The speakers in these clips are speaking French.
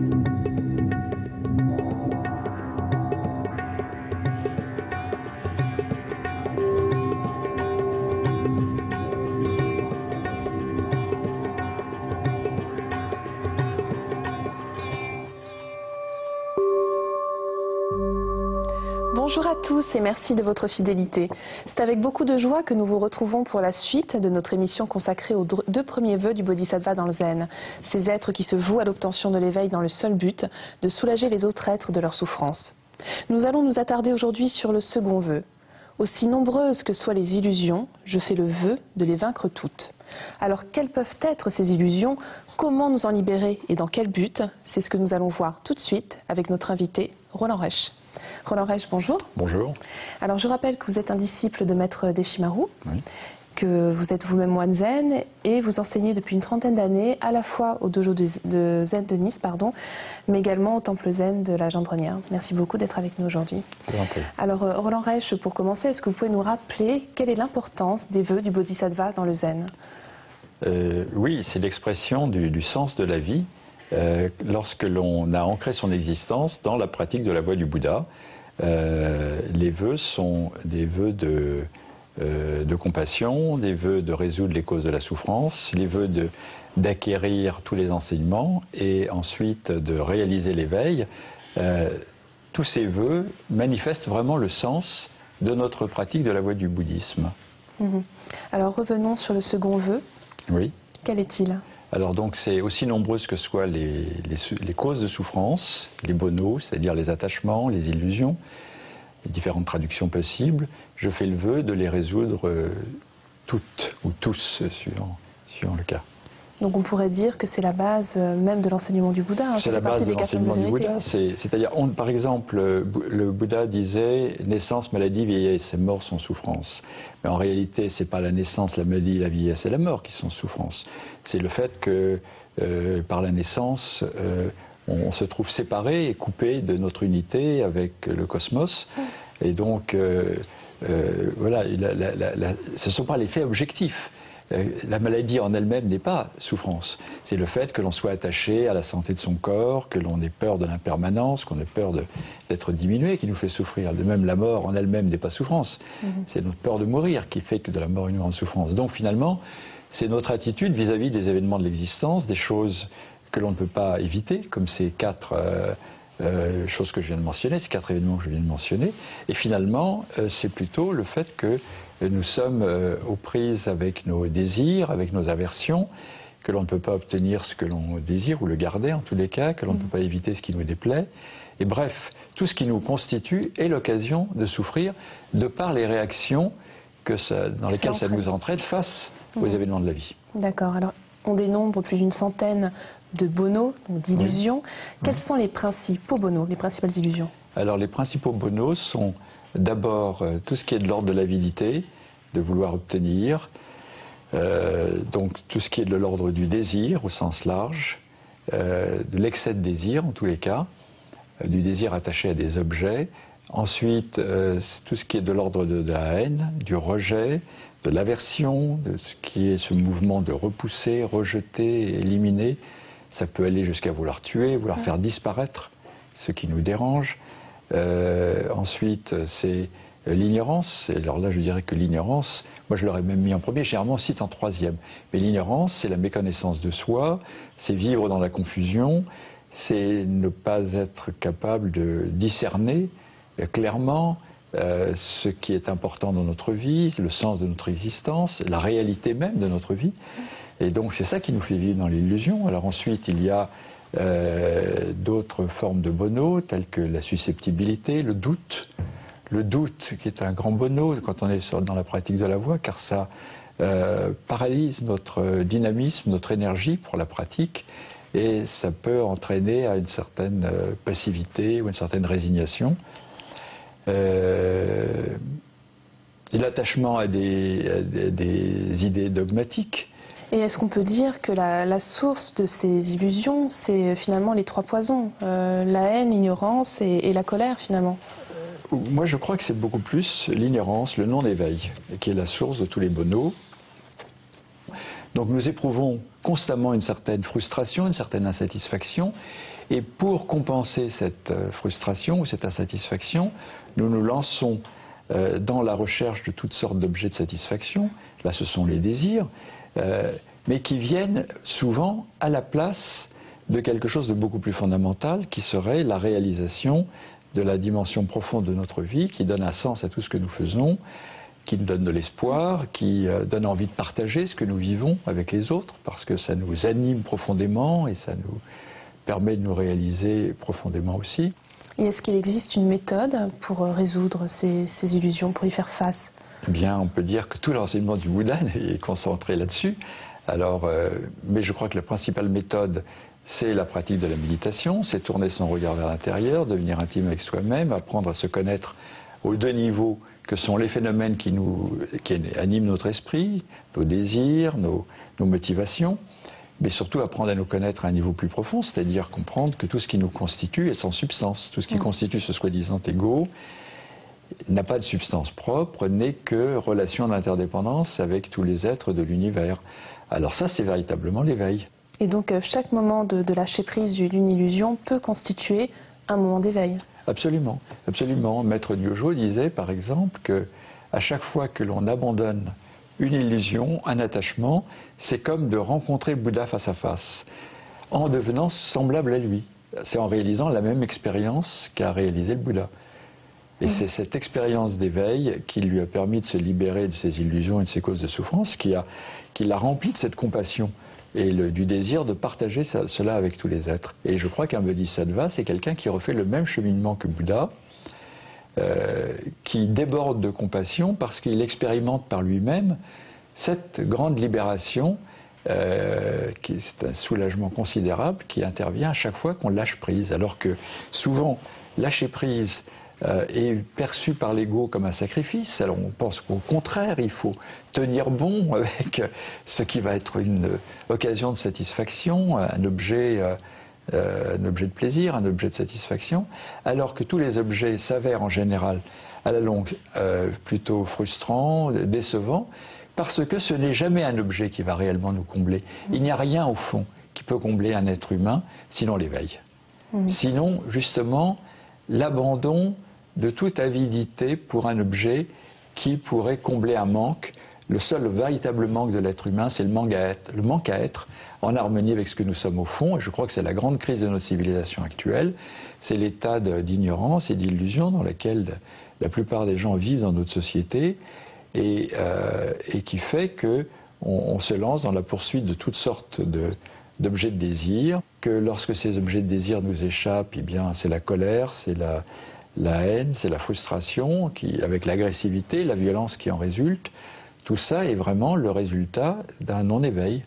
Bonjour tous et merci de votre fidélité. C'est avec beaucoup de joie que nous vous retrouvons pour la suite de notre émission consacrée aux deux premiers vœux du Bodhisattva dans le Zen. Ces êtres qui se vouent à l'obtention de l'éveil dans le seul but de soulager les autres êtres de leur souffrance. Nous allons nous attarder aujourd'hui sur le second vœu. Aussi nombreuses que soient les illusions, je fais le vœu de les vaincre toutes. Alors quelles peuvent être ces illusions? Comment nous en libérer? Et dans quel but? C'est ce que nous allons voir tout de suite avec notre invité Roland Reich. Roland Reich, bonjour. Bonjour. Alors je rappelle que vous êtes un disciple de Maître Deshimaru, que vous êtes vous-même moine zen et vous enseignez depuis une trentaine d'années à la fois au dojo de, zen de Nice, pardon, mais également au temple zen de la Gendronnière. Merci beaucoup d'être avec nous aujourd'hui. Alors euh, Roland Reich, pour commencer, est-ce que vous pouvez nous rappeler quelle est l'importance des vœux du Bodhisattva dans le zen? Euh, Oui, c'est l'expression du, sens de la vie euh, lorsque l'on a ancré son existence dans la pratique de la voie du Bouddha. Euh, les vœux sont des vœux de, euh, de, compassion, des vœux de résoudre les causes de la souffrance, les vœux d'acquérir tous les enseignements et ensuite de réaliser l'éveil. tous ces vœux manifestent vraiment le sens de notre pratique de la voie du bouddhisme. Mhm. Alors revenons sur le second vœu. Oui. Quel est-il? Alors donc c'est aussi nombreuses que soient les, causes de souffrance, les bonos, c'est-à-dire les attachements, les illusions, les différentes traductions possibles. Je fais le vœu de les résoudre euh, toutes ou tous suivant, suivant le cas. Donc on pourrait dire que c'est la base euh, même de l'enseignement du Bouddha. Hein, c'est la base de l'enseignement du Bouddha. C'est-à-dire, par exemple, le Bouddha disait naissance, maladie, vieillesse, et mort sont souffrance. Mais en réalité, c'est pas la naissance, la maladie, la vieillesse et la mort qui sont souffrance. C'est le fait que euh, par la naissance, euh, on se trouve séparé et coupé de notre unité avec le cosmos. Et donc, voilà, ce ne sont pas les faits objectifs. Euh, la maladie en elle-même n'est pas souffrance. C'est le fait que l'on soit attaché à la santé de son corps, que l'on ait peur de l'impermanence, qu'on ait peur d'être diminué qui nous fait souffrir. De même, la mort en elle-même n'est pas souffrance. Mhm. C'est notre peur de mourir qui fait que de la mort une grande souffrance. Donc finalement, c'est notre attitude vis-à-vis des événements de l'existence, des choses que l'on ne peut pas éviter, comme ces quatre euh, euh, choses que je viens de mentionner, ces quatre événements que je viens de mentionner. Et finalement, c'est plutôt le fait que nous sommes euh, aux prises avec nos désirs, avec nos aversions, que l'on ne peut pas obtenir ce que l'on désire ou le garder en tous les cas, que l'on ne peut pas éviter ce qui nous déplaît. Et bref, tout ce qui nous constitue est l'occasion de souffrir de par les réactions que dans lesquelles ça nous entraîne face aux événements de la vie. D'accord. Alors, on dénombre plus d'une centaine de bonos, d'illusions. Quels sont les principaux bonos, les principales illusions? Alors, les principaux bonos sont d'abord euh, tout ce qui est de l'ordre de l'avidité, de vouloir obtenir, euh, donc tout ce qui est de l'ordre du désir au sens large, euh, de l'excès de désir en tous les cas, du désir attaché à des objets, ensuite tout ce qui est de l'ordre de, la haine, du rejet, de l'aversion, de ce qui est ce mouvement de repousser, rejeter, éliminer. Ça peut aller jusqu'à vouloir tuer, vouloir faire disparaître ce qui nous dérange. Euh, ensuite, c'est l'ignorance. Alors là, je dirais que l'ignorance, moi je l'aurais même mis en premier, généralement on cite en troisième. Mais l'ignorance, c'est la méconnaissance de soi, c'est vivre dans la confusion, c'est ne pas être capable de discerner euh, clairement euh, ce qui est important dans notre vie, le sens de notre existence, la réalité même de notre vie. Et donc c'est ça qui nous fait vivre dans l'illusion. Alors ensuite, il y a euh, d'autres formes de bono, telles que la susceptibilité, le doute. Le doute, qui est un grand bono quand on est dans la pratique de la voix, car ça euh, paralyse notre dynamisme, notre énergie pour la pratique, et ça peut entraîner à une certaine passivité ou une certaine résignation. L'attachement à des idées dogmatiques, et est-ce qu'on peut dire que la, source de ces illusions, c'est finalement les trois poisons, euh, la haine, l'ignorance et, la colère finalement? Euh, Moi je crois que c'est beaucoup plus l'ignorance, le non-éveil, qui est la source de tous les bonos. Donc nous éprouvons constamment une certaine frustration, une certaine insatisfaction, Et pour compenser cette euh, frustration ou cette insatisfaction, nous nous lançons euh, dans la recherche de toutes sortes d'objets de satisfaction. Là, ce sont les désirs, euh, mais qui viennent souvent à la place de quelque chose de beaucoup plus fondamental, qui serait la réalisation de la dimension profonde de notre vie, qui donne un sens à tout ce que nous faisons, qui nous donne de l'espoir, qui donne envie de partager ce que nous vivons avec les autres, parce que ça nous anime profondément et ça nous permet de nous réaliser profondément aussi. Et est-ce qu'il existe une méthode pour euh, résoudre ces, illusions, pour y faire face? Eh Bien, on peut dire que tout l'enseignement du Bouddha est concentré là-dessus. Alors, euh, mais je crois que la principale méthode, c'est la pratique de la méditation, c'est tourner son regard vers l'intérieur, devenir intime avec soi-même, apprendre à se connaître aux deux niveaux que sont les phénomènes qui, nous, qui animent notre esprit, nos désirs, nos, nos motivations, mais surtout apprendre à nous connaître à un niveau plus profond, c'est-à-dire comprendre que tout ce qui nous constitue est sans substance. Tout ce qui mm. constitue ce soi-disant ego n'a pas de substance propre, n'est que relation d'interdépendance avec tous les êtres de l'univers. Alors ça, c'est véritablement l'éveil. Et donc euh, chaque moment de, de lâcher prise d'une illusion peut constituer un moment d'éveil. Absolument, absolument. Maître Diojo disait, par exemple, que à chaque fois que l'on abandonne une illusion, un attachement, c'est comme de rencontrer Bouddha face à face, en devenant semblable à lui. C'est en réalisant la même expérience qu'a réalisé le Bouddha. Et c'est cette expérience d'éveil qui lui a permis de se libérer de ses illusions et de ses causes de souffrance, qui l'a rempli de cette compassion et du désir de partager cela avec tous les êtres. Et je crois qu'un bodhisattva, c'est quelqu'un qui refait le même cheminement que Bouddha, euh, qui déborde de compassion parce qu'il expérimente par lui-même cette grande libération, euh, qui c'est un soulagement considérable qui intervient à chaque fois qu'on lâche prise. Alors que souvent, lâcher prise, euh, est perçu par l'ego comme un sacrifice. Alors on pense qu'au contraire, il faut tenir bon avec ce qui va être une occasion de satisfaction, un objet, euh, euh, un objet de plaisir, un objet de satisfaction, alors que tous les objets s'avèrent en général à la longue plutôt frustrants, décevants, parce que ce n'est jamais un objet qui va réellement nous combler. Il n'y a rien au fond qui peut combler un être humain, sinon l'éveil. Mmh. Sinon, justement, l'abandon de toute avidité pour un objet qui pourrait combler un manque. Le seul véritable manque de l'être humain, c'est le manque à être, le manque à être en harmonie avec ce que nous sommes au fond. Et je crois que c'est la grande crise de notre civilisation actuelle. C'est l'état d'ignorance et d'illusion dans lequel la plupart des gens vivent dans notre société et, euh, qui fait que on, se lance dans la poursuite de toutes sortes d'objets de désir, que lorsque ces objets de désir nous échappent, eh bien, c'est la colère, c'est la, haine, c'est la frustration, avec l'agressivité, la violence qui en résulte. Tout ça est vraiment le résultat d'un non-éveil.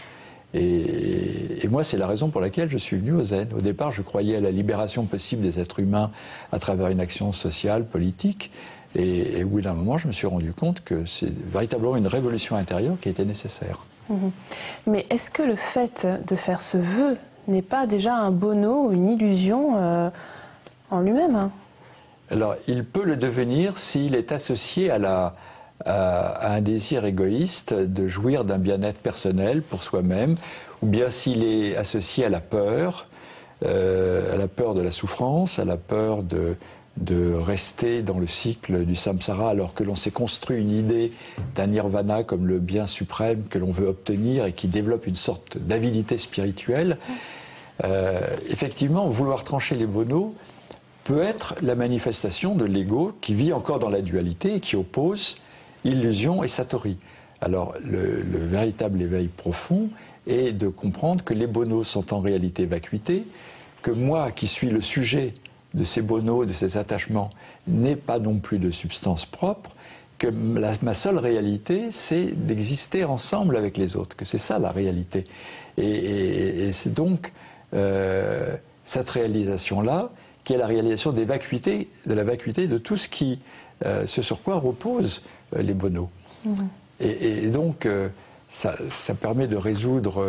Et, moi, c'est la raison pour laquelle je suis venu au Zen. Au départ, je croyais à la libération possible des êtres humains à travers une action sociale, politique. Et, au bout d'un moment, je me suis rendu compte que c'est véritablement une révolution intérieure qui était nécessaire. Mhm. Mais est-ce que le fait de faire ce vœu n'est pas déjà un bono, une illusion euh, en lui-même hein? Alors, il peut le devenir s'il est associé à, un désir égoïste de jouir d'un bien-être personnel pour soi-même, ou bien s'il est associé à la peur, euh, à la peur de la souffrance, à la peur de, rester dans le cycle du samsara alors que l'on s'est construit une idée d'un nirvana comme le bien suprême que l'on veut obtenir et qui développe une sorte d'avidité spirituelle. Euh, effectivement, vouloir trancher les bonos, peut être la manifestation de l'ego qui vit encore dans la dualité et qui oppose illusion et satori. Alors le, véritable éveil profond est de comprendre que les bonos sont en réalité vacuité, que moi qui suis le sujet de ces bonos, de ces attachements, n'ai pas non plus de substance propre, que ma seule réalité, c'est d'exister ensemble avec les autres, que c'est ça la réalité. Et, c'est donc euh, cette réalisation-là qui est la réalisation des vacuités, de la vacuité de tout ce qui, ce sur quoi reposent euh, les bonos. Mmh. Et, donc, euh, ça, permet de résoudre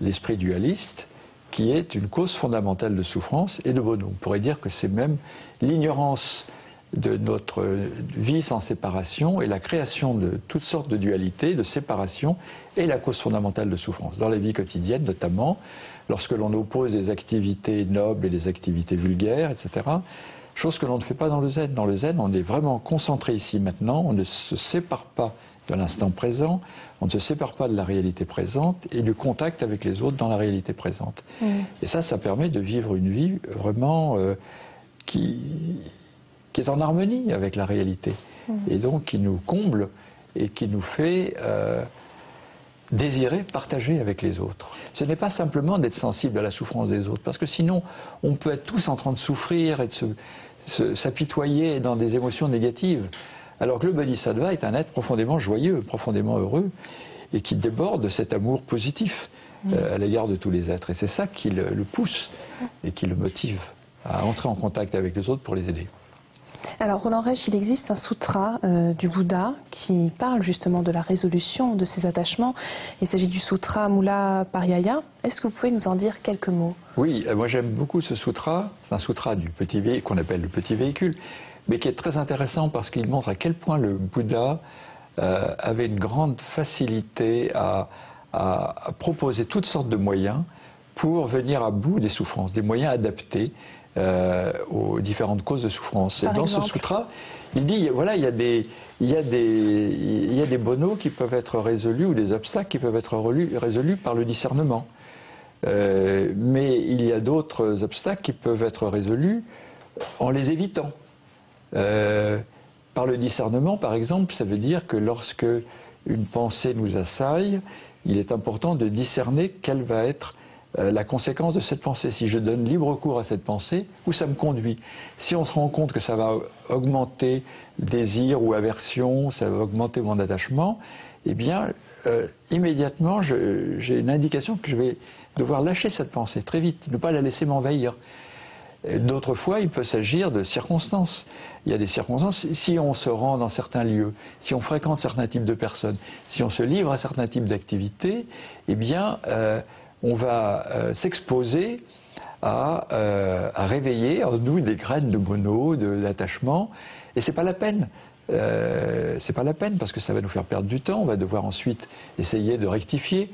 l'esprit dualiste, qui est une cause fondamentale de souffrance et de bono. On pourrait dire que c'est même l'ignorance de notre vie sans séparation et la création de toutes sortes de dualités, de séparation est la cause fondamentale de souffrance. Dans la vie quotidienne notamment, lorsque l'on oppose des activités nobles et des activités vulgaires, etc., chose que l'on ne fait pas dans le zen. Dans le zen, on est vraiment concentré ici maintenant, on ne se sépare pas de l'instant présent, on ne se sépare pas de la réalité présente et du contact avec les autres dans la réalité présente. Mmh. Et ça, ça permet de vivre une vie vraiment euh, qui, qui est en harmonie avec la réalité, mmh. et donc qui nous comble et qui nous fait euh, désirer partager avec les autres. Ce n'est pas simplement d'être sensible à la souffrance des autres, parce que sinon on peut être tous en train de souffrir et de s'apitoyer dans des émotions négatives, alors que le bodhisattva est un être profondément joyeux, profondément heureux, et qui déborde de cet amour positif mmh. euh, à l'égard de tous les êtres. Et c'est ça qui le pousse et qui le motive à entrer en contact avec les autres pour les aider. Alors Roland Reich, il existe un sutra euh, du Bouddha qui parle justement de la résolution de ces attachements. Il s'agit du sutra Mula Paryaya. Est-ce que vous pouvez nous en dire quelques mots? Oui, euh, moi j'aime beaucoup ce sutra. C'est un sutra du petit véhicule qu'on appelle le petit véhicule, mais qui est très intéressant parce qu'il montre à quel point le Bouddha euh, avait une grande facilité à proposer toutes sortes de moyens pour venir à bout des souffrances, des moyens adaptés euh, aux différentes causes de souffrance. et dans ce sutra, il dit voilà, il y a des il y a des il y a des bonos qui peuvent être résolus ou des obstacles qui peuvent être résolus par le discernement. Euh, mais il y a d'autres obstacles qui peuvent être résolus en les évitant. Euh, par le discernement, par exemple, ça veut dire que lorsque une pensée nous assaille, il est important de discerner quelle va être euh, la conséquence de cette pensée. Si je donne libre cours à cette pensée, où ça me conduit? Si on se rend compte que ça va augmenter désir ou aversion, ça va augmenter mon attachement, eh bien, euh, immédiatement, j'ai une indication que je vais devoir lâcher cette pensée très vite, ne pas la laisser m'envahir. D'autres fois, il peut s'agir de circonstances. Il y a des circonstances, si on se rend dans certains lieux, si on fréquente certains types de personnes, si on se livre à certains types d'activités, eh bien, euh, on va euh, s'exposer euh, à, réveiller en nous des graines de mono, d'attachement, et c'est pas la peine. Euh, c'est pas la peine parce que ça va nous faire perdre du temps. On va devoir ensuite essayer de rectifier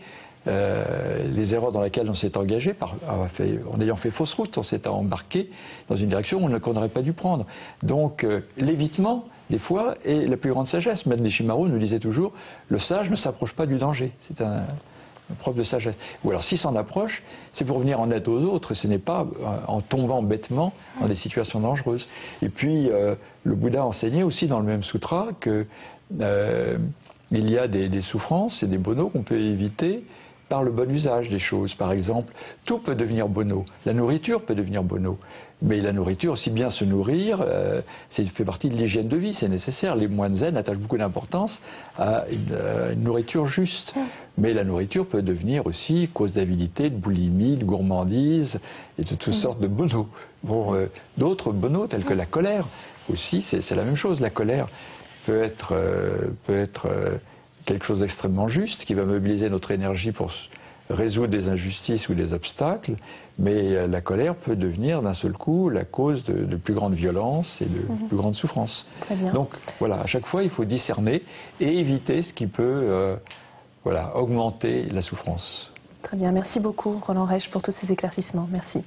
les erreurs dans lesquelles on s'est engagé en ayant fait fausse route. On s'est embarqué dans une direction qu'on n'aurait pas dû prendre. Donc l'évitement, des fois, est la plus grande sagesse. Maître Nishimaru nous disait toujours le sage ne s'approche pas du danger. Preuve de sagesse. Ou alors, s'il s'en approche, c'est pour venir en aide aux autres, ce n'est pas euh, en tombant bêtement dans des situations dangereuses. Et puis, euh, le Bouddha enseignait aussi dans le même sutra que euh, il y a des, des souffrances et des bonos qu'on peut éviter par le bon usage des choses. Par exemple, tout peut devenir bono. La nourriture peut devenir bono. Mais la nourriture, aussi bien se nourrir, euh, c'est fait partie de l'hygiène de vie, c'est nécessaire. Les moines zen attachent beaucoup d'importance à euh, une, nourriture juste. Mais la nourriture peut devenir aussi cause d'avidité, de boulimie, de gourmandise et de toutes mm. sortes de bonos. Bon, euh, D'autres bonos, tels que la colère, aussi, c'est la même chose. La colère peut être, peut être quelque chose d'extrêmement juste qui va mobiliser notre énergie pour résoudre des injustices ou des obstacles, mais euh, la colère peut devenir d'un seul coup la cause de, plus grande violence et de mhm. plus grande souffrance. Donc voilà, à chaque fois, il faut discerner et éviter ce qui peut euh, voilà, augmenter la souffrance. Très bien, merci beaucoup Roland Reich pour tous ces éclaircissements. Merci.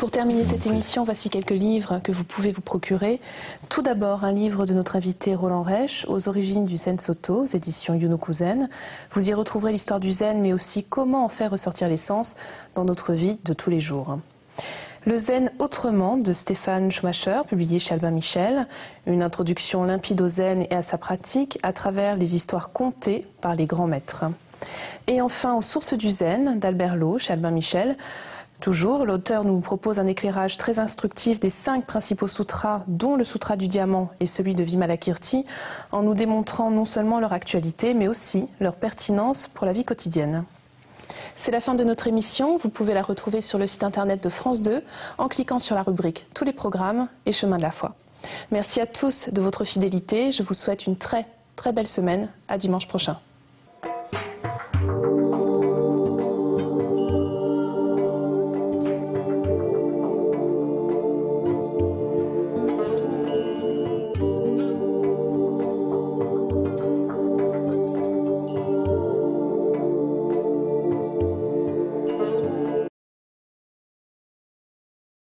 Pour terminer cette émission, voici quelques livres que vous pouvez vous procurer. Tout d'abord, un livre de notre invité Roland Reich, Aux origines du Zen Soto, aux éditions Yunoku Zen. Vous y retrouverez l'histoire du Zen, mais aussi comment en faire ressortir l'essence dans notre vie de tous les jours. Le Zen autrement de Stéphane Schumacher, publié chez Albin Michel, une introduction limpide au Zen et à sa pratique à travers les histoires contées par les grands maîtres. Et enfin, aux sources du Zen d'Albert Lowe, chez Albin Michel. Toujours, l'auteur nous propose un éclairage très instructif des cinq principaux sutras, dont le sutra du diamant et celui de Vimalakirti, en nous démontrant non seulement leur actualité, mais aussi leur pertinence pour la vie quotidienne. C'est la fin de notre émission. Vous pouvez la retrouver sur le site internet de France 2 en cliquant sur la rubrique Tous les programmes et Chemin de la foi. Merci à tous de votre fidélité. Je vous souhaite une très très belle semaine. À dimanche prochain.